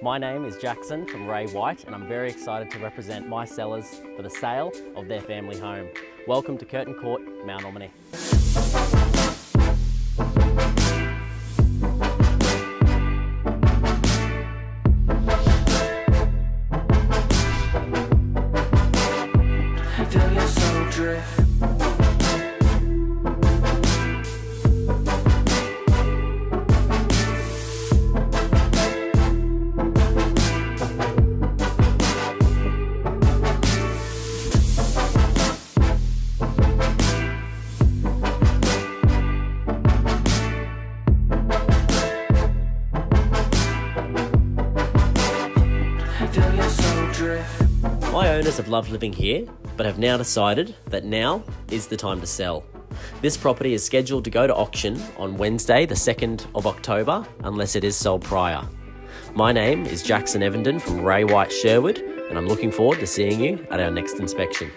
My name is Jackson from Ray White and I'm very excited to represent my sellers for the sale of their family home. Welcome to Curtin Court, Mount Ommaney. Feel your soul drift. My owners have loved living here, but have now decided that now is the time to sell. This property is scheduled to go to auction on Wednesday, the 2nd of October, unless it is sold prior. My name is Jackson Evenden from Ray White Sherwood, and I'm looking forward to seeing you at our next inspection.